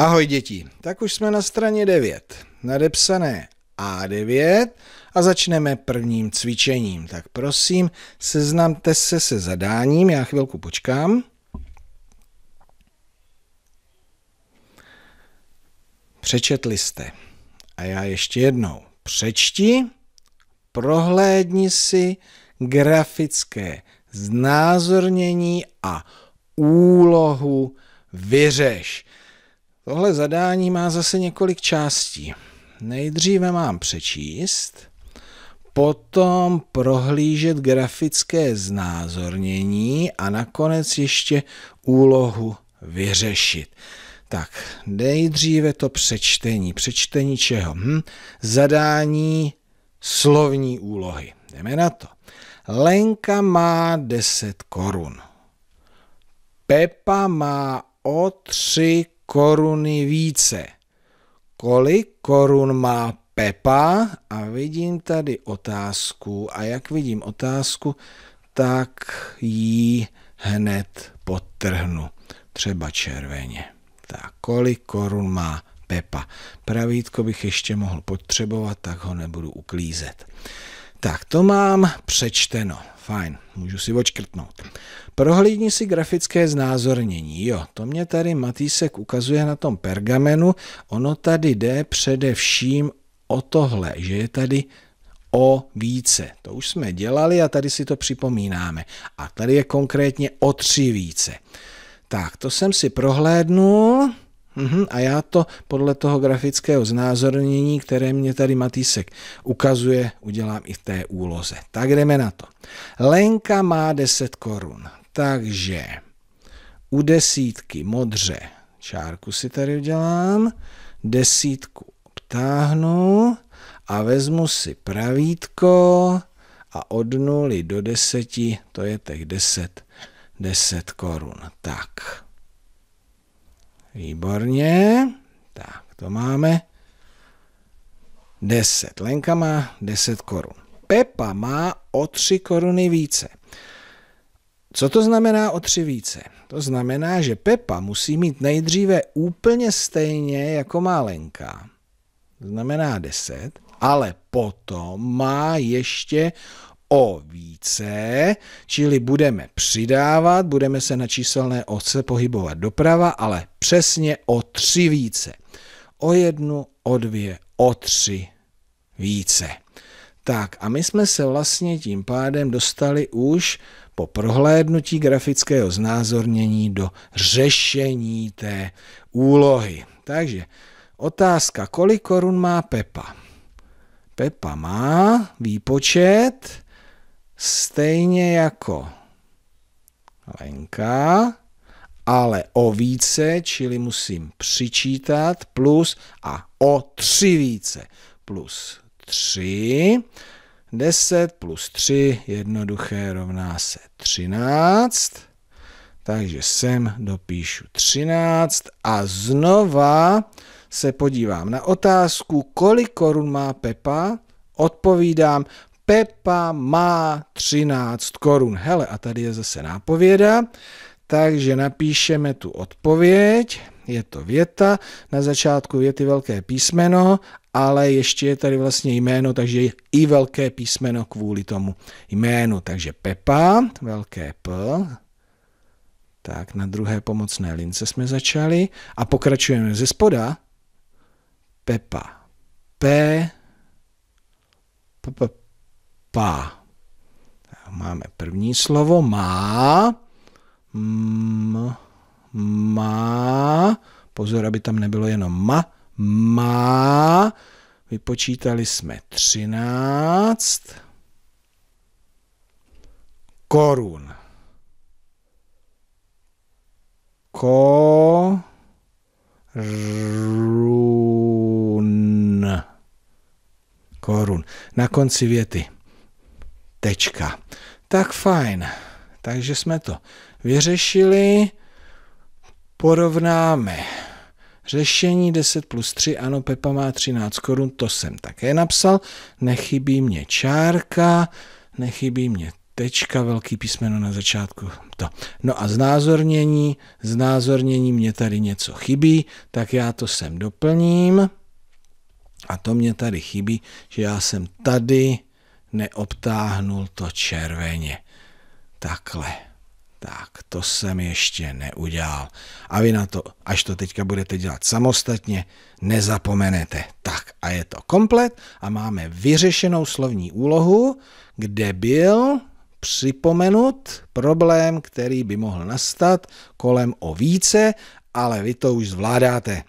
Ahoj děti, tak už jsme na straně 9, nadepsané A9 a začneme prvním cvičením. Tak prosím, seznamte se se zadáním, já chvilku počkám. Přečetli jste. A já ještě jednou. Přečti, prohlédni si grafické znázornění a úlohu vyřeš. Tohle zadání má zase několik částí. Nejdříve mám přečíst, potom prohlížet grafické znázornění a nakonec ještě úlohu vyřešit. Tak, nejdříve to přečtení. Přečtení čeho? Hm? Zadání slovní úlohy. Jdeme na to. Lenka má 10 korun. Pepa má o 3 koruny více. Kolik korun má Pepa? A vidím tady otázku a jak vidím otázku, tak ji hned podtrhnu. Třeba červeně. Tak kolik korun má Pepa? Pravítko bych ještě mohl potřebovat, tak ho nebudu uklízet. Tak to mám přečteno. Fajn, můžu si očkrtnout. Prohlídni si grafické znázornění. Jo, to mě tady Matýsek ukazuje na tom pergamenu. Ono tady jde především o tohle, že je tady o více. To už jsme dělali a tady si to připomínáme. A tady je konkrétně o tři více. Tak, to jsem si prohlédnul. Uhum, a já to podle toho grafického znázornění, které mě tady Matýsek ukazuje, udělám i v té úloze. Tak jdeme na to. Lenka má 10 korun, takže u desítky modře čárku si tady udělám, desítku obtáhnu a vezmu si pravítko a od nuly do deseti, to je těch 10, 10 korun. Tak. Výborně. Tak, to máme 10. Lenka má 10 korun. Pepa má o 3 koruny více. Co to znamená o 3 více? To znamená, že Pepa musí mít nejdříve úplně stejně jako má Lenka. To znamená 10, ale potom má ještě o více, čili budeme přidávat, budeme se na číselné oce pohybovat doprava, ale přesně o tři více. O jednu, o dvě, o tři více. Tak a my jsme se vlastně tím pádem dostali už po prohlédnutí grafického znázornění do řešení té úlohy. Takže otázka, kolik korun má Pepa? Pepa má výpočet stejně jako Lenka, ale o více, čili musím přičítat plus a o tři více plus tři. 10 plus 3 jednoduché rovná se 13. Takže sem dopíšu 13 a znova se podívám na otázku, kolik korun má Pepa. Odpovídám Pepa má 13 korun. Hele, a tady je zase nápověda, takže napíšeme tu odpověď, je to věta, na začátku věty velké písmeno, ale ještě je tady vlastně jméno, takže je i velké písmeno kvůli tomu jménu. Takže Pepa, velké P, tak na druhé pomocné lince jsme začali a pokračujeme ze spoda. Pepa, P, P, P, pa. Máme první slovo má, m, má, pozor, aby tam nebylo jenom ma, má, vypočítali jsme 13 korun. Korun. Korun. Na konci věty tečka. Tak fajn. Takže jsme to vyřešili. Porovnáme. Řešení 10 plus 3, ano, Pepa má 13 korun, to jsem také napsal. Nechybí mě čárka, nechybí mě tečka, velký písmeno na začátku. To. No a znázornění, znázornění mě tady něco chybí, tak já to sem doplním. A to mě tady chybí, že já jsem tady neobtáhnul to červeně. Takhle. Tak, to jsem ještě neudělal. A vy na to, až to teďka budete dělat samostatně, nezapomenete. Tak a je to komplet a máme vyřešenou slovní úlohu, kde byl připomenut problém, který by mohl nastat kolem o více, ale vy to už zvládáte.